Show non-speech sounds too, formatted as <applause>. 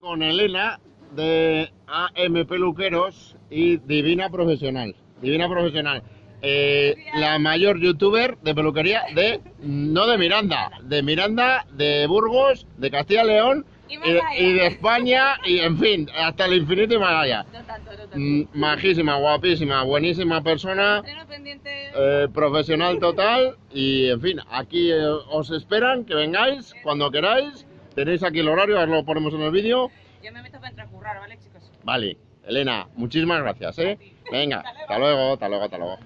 con Elena de AM Peluqueros y Divina Profesional. Divina Profesional. Eh, la mayor youtuber de peluquería de, no de Miranda, de Miranda, de Burgos, de Castilla y León Y de España y en fin, hasta el infinito y más allá. No tanto, no tanto. Mm, Majísima, guapísima, buenísima persona, eh, profesional total y en fin, aquí eh, os esperan que vengáis cuando queráis. Tenéis aquí el horario, ahora lo ponemos en el vídeo. Yo me meto para entrar ¿vale, chicos? Vale, Elena, muchísimas gracias, ¿eh? Venga, <laughs> hasta luego, hasta luego, hasta luego.